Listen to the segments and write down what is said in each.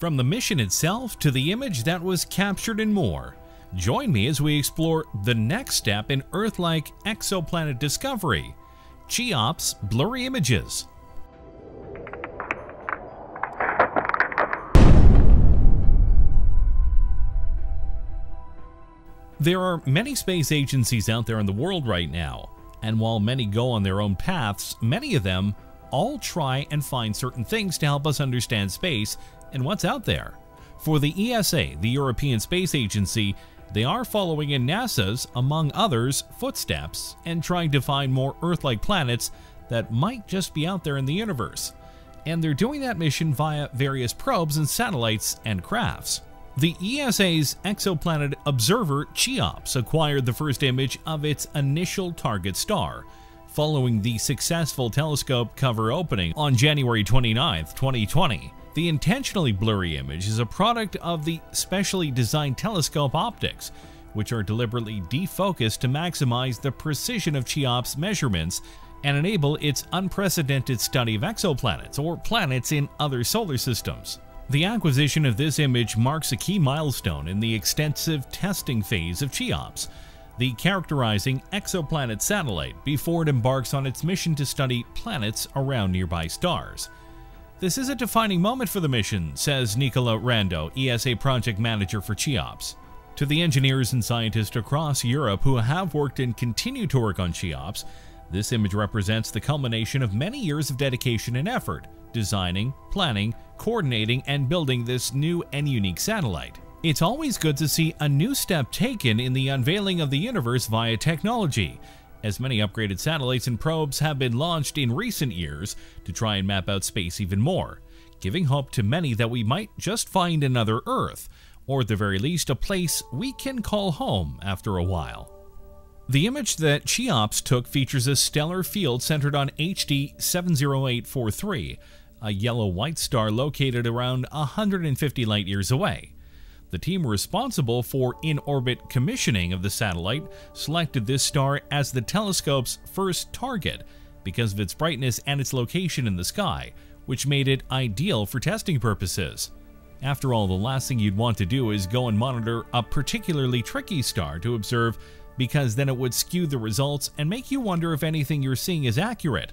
From the mission itself to the image that was captured and more. Join me as we explore the next step in Earth-like exoplanet discovery, Cheops Blurry Images. There are many space agencies out there in the world right now, and while many go on their own paths, many of them all try and find certain things to help us understand space and what's out there. For the ESA, the European Space Agency, they are following in NASA's, among others, footsteps and trying to find more Earth-like planets that might just be out there in the universe. And they're doing that mission via various probes and satellites and crafts. The ESA's exoplanet observer Cheops acquired the first image of its initial target star, following the successful telescope cover opening on January 29, 2020. The intentionally blurry image is a product of the specially designed telescope optics, which are deliberately defocused to maximize the precision of Cheops' measurements and enable its unprecedented study of exoplanets or planets in other solar systems. The acquisition of this image marks a key milestone in the extensive testing phase of Cheops, the characterizing exoplanet satellite before it embarks on its mission to study planets around nearby stars. This is a defining moment for the mission, says Nicola Rando, ESA project manager for Cheops. To the engineers and scientists across Europe who have worked and continue to work on Cheops, this image represents the culmination of many years of dedication and effort, designing, planning, coordinating, and building this new and unique satellite. It's always good to see a new step taken in the unveiling of the universe via technology, as many upgraded satellites and probes have been launched in recent years to try and map out space even more, giving hope to many that we might just find another Earth, or at the very least a place we can call home after a while. The image that Cheops took features a stellar field centered on HD 70843, a yellow-white star located around 150 light-years away. The team responsible for in-orbit commissioning of the satellite selected this star as the telescope's first target because of its brightness and its location in the sky, which made it ideal for testing purposes. After all, the last thing you'd want to do is go and monitor a particularly tricky star to observe because then it would skew the results and make you wonder if anything you're seeing is accurate.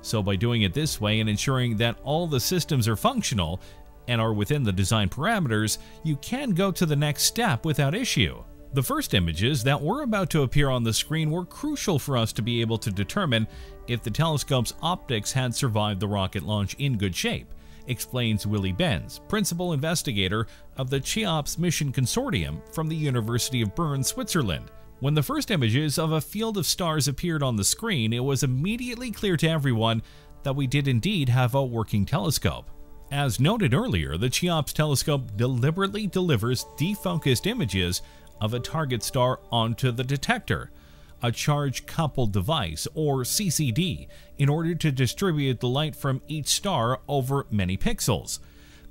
So by doing it this way and ensuring that all the systems are functional and are within the design parameters, you can go to the next step without issue. The first images that were about to appear on the screen were crucial for us to be able to determine if the telescope's optics had survived the rocket launch in good shape, explains Willy Benz, principal investigator of the Cheops Mission Consortium from the University of Bern, Switzerland. When the first images of a field of stars appeared on the screen, it was immediately clear to everyone that we did indeed have a working telescope. As noted earlier, the Cheops telescope deliberately delivers defocused images of a target star onto the detector, a charge coupled device or CCD, in order to distribute the light from each star over many pixels.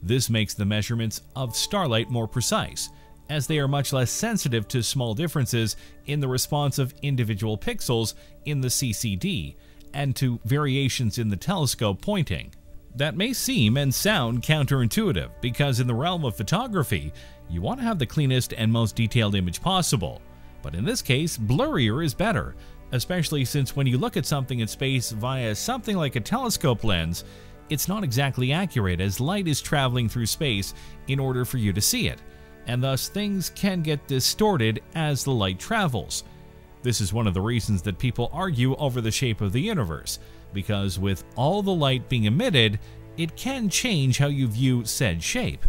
This makes the measurements of starlight more precise, as they are much less sensitive to small differences in the response of individual pixels in the CCD and to variations in the telescope pointing. That may seem and sound counterintuitive because in the realm of photography, you want to have the cleanest and most detailed image possible. But in this case, blurrier is better, especially since when you look at something in space via something like a telescope lens, it's not exactly accurate as light is traveling through space in order for you to see it and thus things can get distorted as the light travels. This is one of the reasons that people argue over the shape of the universe, because with all the light being emitted, it can change how you view said shape.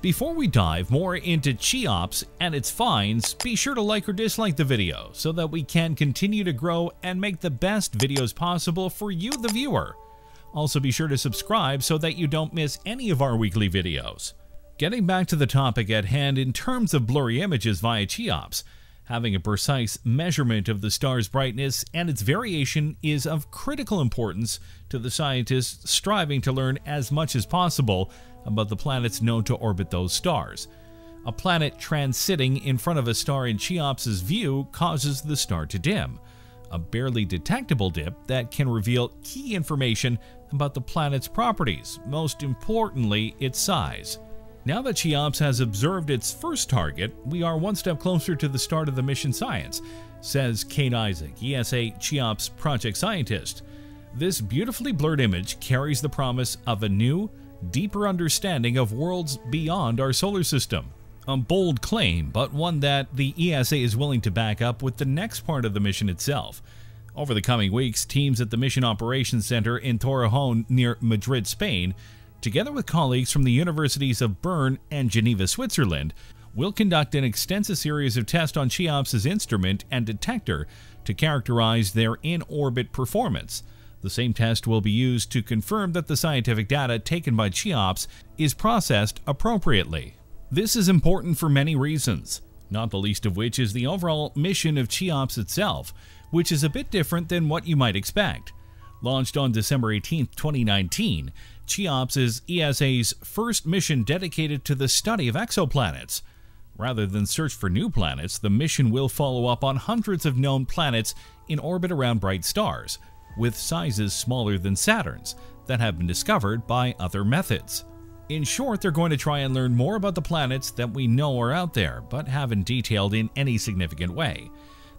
Before we dive more into Cheops and its finds, be sure to like or dislike the video so that we can continue to grow and make the best videos possible for you the viewer. Also be sure to subscribe so that you don't miss any of our weekly videos. Getting back to the topic at hand in terms of blurry images via Cheops, having a precise measurement of the star's brightness and its variation is of critical importance to the scientists striving to learn as much as possible about the planets known to orbit those stars. A planet transiting in front of a star in Cheops' view causes the star to dim, a barely detectable dip that can reveal key information about the planet's properties, most importantly its size. Now that Cheops has observed its first target, we are one step closer to the start of the mission science, says Kate Isaak, ESA Cheops project scientist. This beautifully blurred image carries the promise of a new, deeper understanding of worlds beyond our solar system. A bold claim, but one that the ESA is willing to back up with the next part of the mission itself. Over the coming weeks, teams at the Mission Operations Center in Torrejon near Madrid, Spain, together with colleagues from the universities of Bern and Geneva, Switzerland, will conduct an extensive series of tests on Cheops' instrument and detector to characterize their in-orbit performance. The same test will be used to confirm that the scientific data taken by Cheops is processed appropriately. This is important for many reasons, not the least of which is the overall mission of Cheops itself, which is a bit different than what you might expect. Launched on December 18, 2019, Cheops is ESA's first mission dedicated to the study of exoplanets. Rather than search for new planets, the mission will follow up on hundreds of known planets in orbit around bright stars, with sizes smaller than Saturn's, that have been discovered by other methods. In short, they're going to try and learn more about the planets that we know are out there, but haven't detailed in any significant way.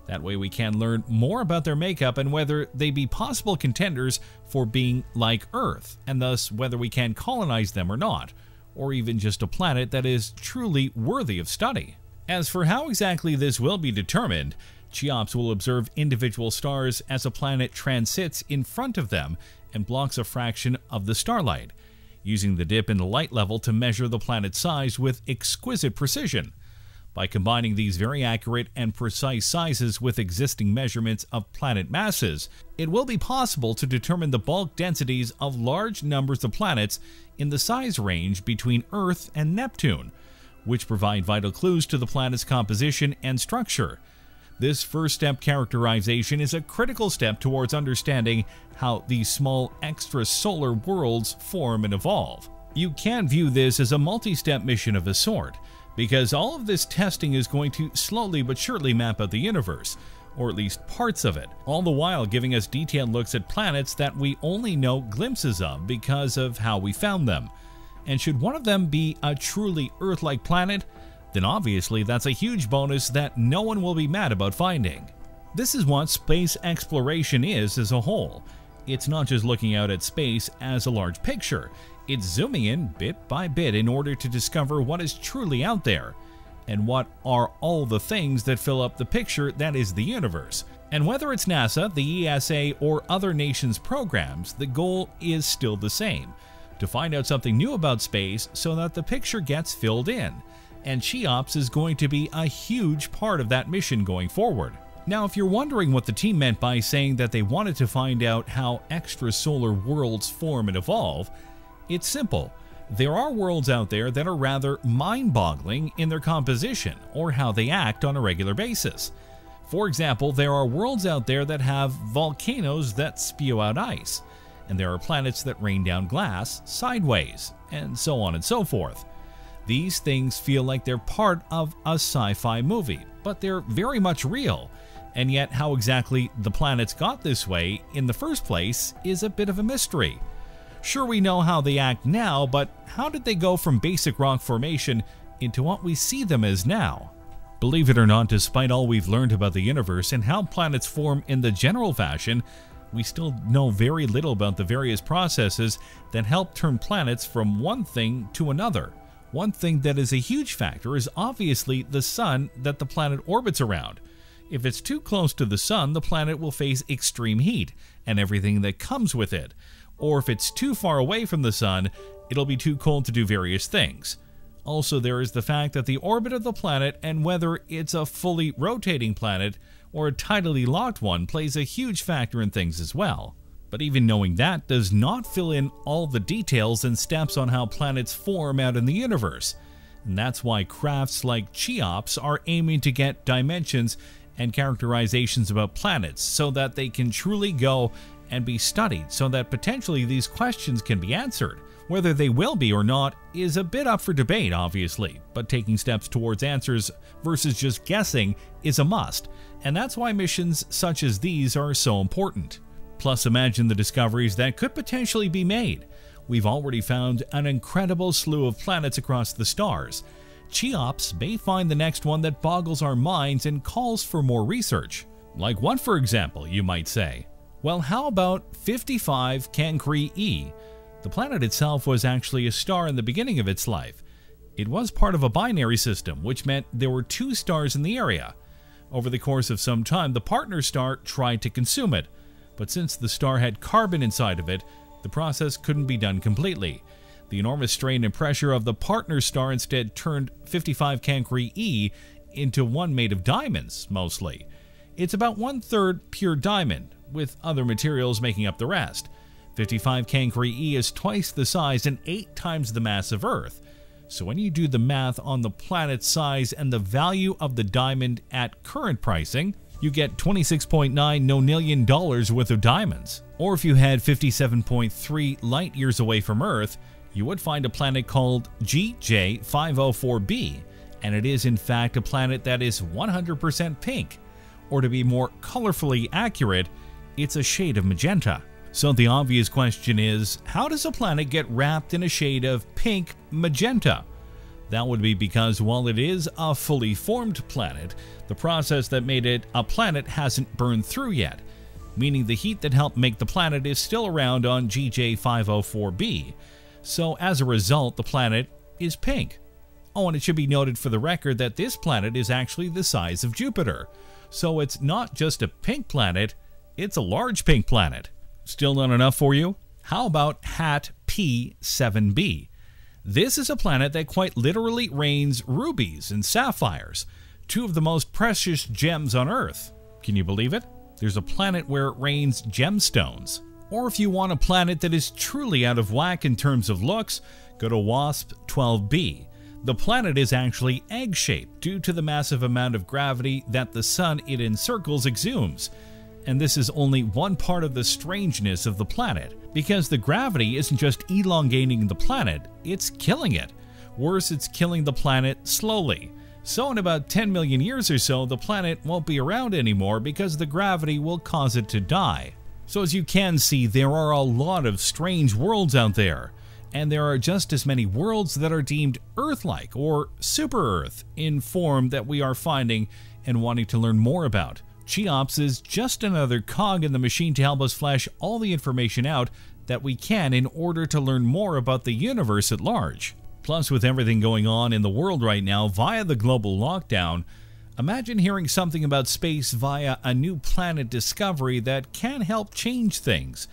That way we can learn more about their makeup and whether they be possible contenders for being like Earth, and thus whether we can colonize them or not, or even just a planet that is truly worthy of study. As for how exactly this will be determined, Cheops will observe individual stars as a planet transits in front of them and blocks a fraction of the starlight, using the dip in the light level to measure the planet's size with exquisite precision. By combining these very accurate and precise sizes with existing measurements of planet masses, it will be possible to determine the bulk densities of large numbers of planets in the size range between Earth and Neptune, which provide vital clues to the planet's composition and structure. This first step characterization is a critical step towards understanding how these small extrasolar worlds form and evolve. You can view this as a multi-step mission of a sort, because all of this testing is going to slowly but surely map out the universe, or at least parts of it, all the while giving us detailed looks at planets that we only know glimpses of because of how we found them. And should one of them be a truly Earth-like planet, then obviously that's a huge bonus that no one will be mad about finding. This is what space exploration is as a whole. It's not just looking out at space as a large picture, it's zooming in bit by bit in order to discover what is truly out there, and what are all the things that fill up the picture that is the universe. And whether it's NASA, the ESA, or other nations' programs, the goal is still the same to find out something new about space so that the picture gets filled in. And Cheops is going to be a huge part of that mission going forward. Now, if you're wondering what the team meant by saying that they wanted to find out how extrasolar worlds form and evolve, it's simple. There are worlds out there that are rather mind-boggling in their composition or how they act on a regular basis. For example, there are worlds out there that have volcanoes that spew out ice, and there are planets that rain down glass sideways, and so on and so forth. These things feel like they're part of a sci-fi movie, but they're very much real, and yet how exactly the planets got this way in the first place is a bit of a mystery. Sure, we know how they act now, but how did they go from basic rock formation into what we see them as now? Believe it or not, despite all we've learned about the universe and how planets form in the general fashion, we still know very little about the various processes that help turn planets from one thing to another. One thing that is a huge factor is obviously the sun that the planet orbits around. If it's too close to the sun, the planet will face extreme heat and everything that comes with it or if it's too far away from the sun, it'll be too cold to do various things. Also, there is the fact that the orbit of the planet and whether it's a fully rotating planet or a tidally locked one plays a huge factor in things as well. But even knowing that does not fill in all the details and steps on how planets form out in the universe. And that's why crafts like Cheops are aiming to get dimensions and characterizations about planets so that they can truly go and be studied so that potentially these questions can be answered. Whether they will be or not is a bit up for debate, obviously, but taking steps towards answers versus just guessing is a must, and that's why missions such as these are so important. Plus, imagine the discoveries that could potentially be made. We've already found an incredible slew of planets across the stars. Cheops may find the next one that boggles our minds and calls for more research. Like what, for example, you might say? Well, how about 55 Cancri E? The planet itself was actually a star in the beginning of its life. It was part of a binary system, which meant there were two stars in the area. Over the course of some time, the partner star tried to consume it, but since the star had carbon inside of it, the process couldn't be done completely. The enormous strain and pressure of the partner star instead turned 55 Cancri E into one made of diamonds, mostly. It's about one third pure diamond, with other materials making up the rest. 55 Cancri E is twice the size and eight times the mass of Earth. So when you do the math on the planet's size and the value of the diamond at current pricing, you get $26.9 nonillion dollars worth of diamonds. Or if you had 57.3 light years away from Earth, you would find a planet called GJ504b, and it is in fact a planet that is 100% pink. Or to be more colorfully accurate, it's a shade of magenta. So the obvious question is, how does a planet get wrapped in a shade of pink magenta? That would be because while it is a fully formed planet, the process that made it a planet hasn't burned through yet, meaning the heat that helped make the planet is still around on GJ504b. So as a result, the planet is pink. Oh, and it should be noted for the record that this planet is actually the size of Jupiter. So it's not just a pink planet, it's a large pink planet. Still not enough for you? How about HAT P7b? This is a planet that quite literally rains rubies and sapphires, two of the most precious gems on Earth. Can you believe it? There's a planet where it rains gemstones. Or if you want a planet that is truly out of whack in terms of looks, go to WASP 12b. The planet is actually egg shaped due to the massive amount of gravity that the sun it encircles exhumes and this is only one part of the strangeness of the planet, because the gravity isn't just elongating the planet, it's killing it. Worse, it's killing the planet slowly. So in about 10 million years or so, the planet won't be around anymore because the gravity will cause it to die. So as you can see, there are a lot of strange worlds out there, and there are just as many worlds that are deemed Earth-like or super-Earth in form that we are finding and wanting to learn more about. Cheops is just another cog in the machine to help us flesh all the information out that we can in order to learn more about the universe at large. Plus, with everything going on in the world right now via the global lockdown, imagine hearing something about space via a new planet discovery that can help change things.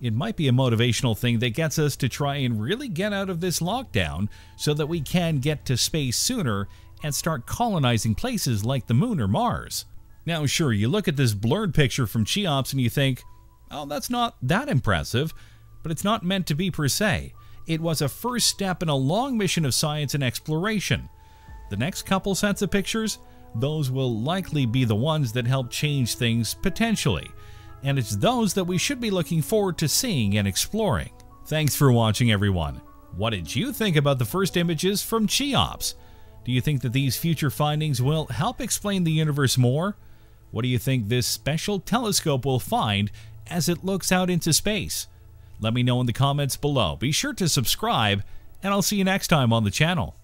It might be a motivational thing that gets us to try and really get out of this lockdown so that we can get to space sooner and start colonizing places like the moon or Mars. Now, sure, you look at this blurred picture from Cheops and you think, oh, that's not that impressive, but it's not meant to be per se. It was a first step in a long mission of science and exploration. The next couple sets of pictures, those will likely be the ones that help change things potentially, and it's those that we should be looking forward to seeing and exploring. Thanks for watching, everyone. What did you think about the first images from Cheops? Do you think that these future findings will help explain the universe more? What do you think this special telescope will find as it looks out into space? Let me know in the comments below. Be sure to subscribe, and I'll see you next time on the channel.